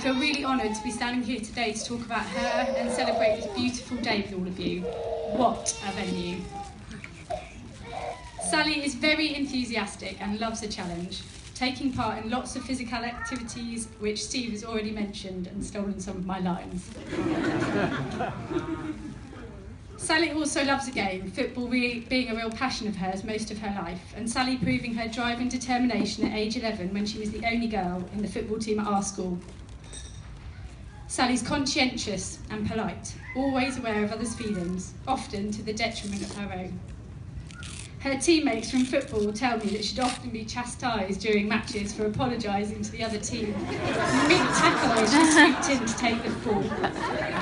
I feel really honoured to be standing here today to talk about her and celebrate this beautiful day with all of you. What a venue! Sally is very enthusiastic and loves a challenge, taking part in lots of physical activities, which Steve has already mentioned and stolen some of my lines. Sally also loves a game, football being a real passion of hers most of her life, and Sally proving her drive and determination at age 11 when she was the only girl in the football team at our school. Sally's conscientious and polite, always aware of others' feelings, often to the detriment of her own. Her teammates from football tell me that she'd often be chastised during matches for apologising to the other team. Mid tackle, she swooped in to take the fall.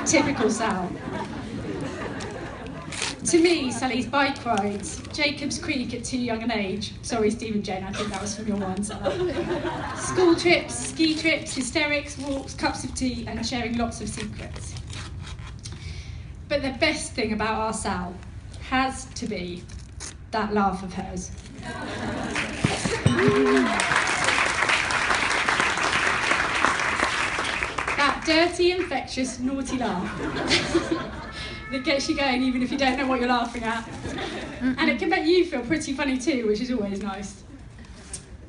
Typical Sal. To me, Sally's bike rides, Jacobs Creek at too young an age. Sorry, Stephen Jane, I think that was from your one. School trips, ski trips, hysterics, walks, cups of tea, and sharing lots of secrets. But the best thing about our Sal has to be that laugh of hers. that dirty, infectious, naughty laugh that gets you going even if you don't know what you're laughing at. And it can make you feel pretty funny too, which is always nice.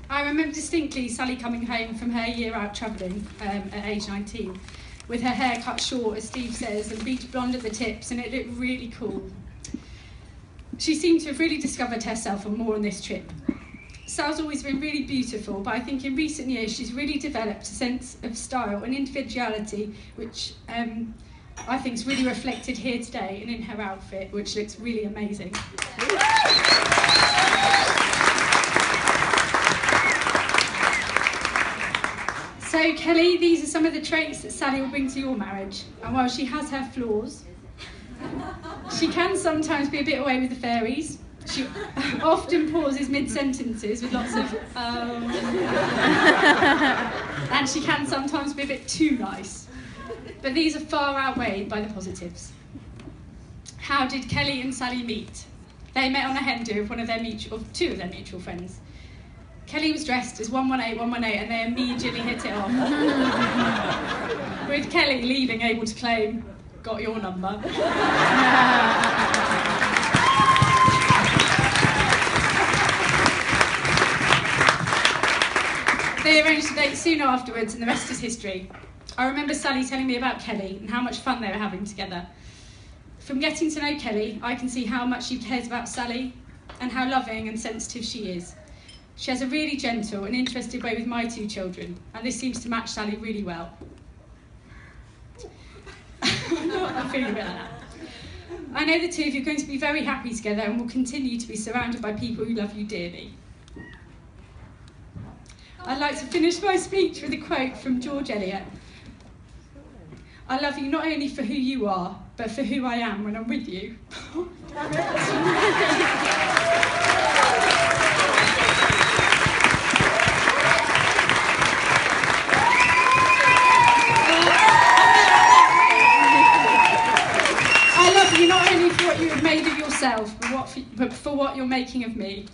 I remember distinctly Sally coming home from her year out travelling um, at age 19 with her hair cut short, as Steve says, and bleached blonde at the tips, and it looked really cool. She seemed to have really discovered herself and more on this trip. Sal's always been really beautiful, but I think in recent years she's really developed a sense of style and individuality, which um, I think is really reflected here today and in her outfit, which looks really amazing. So, Kelly, these are some of the traits that Sally will bring to your marriage. And while she has her flaws, she can sometimes be a bit away with the fairies. She often pauses mid sentences with lots of um, and she can sometimes be a bit too nice. But these are far outweighed by the positives. How did Kelly and Sally meet? They met on a hen do of one of their mutual, of two of their mutual friends. Kelly was dressed as 118, 118, and they immediately hit it off. With Kelly leaving able to claim, got your number. they arranged a date soon afterwards, and the rest is history. I remember Sally telling me about Kelly and how much fun they were having together. From getting to know Kelly, I can see how much she cares about Sally and how loving and sensitive she is. She has a really gentle and interested way with my two children, and this seems to match Sally really well. I'm feeling a bit like that. I know the two of you are going to be very happy together and will continue to be surrounded by people who love you dearly. I'd like to finish my speech with a quote from George Eliot. I love you not only for who you are, but for who I am when I'm with you. I love you not only for what you have made of yourself, but, what for, but for what you're making of me.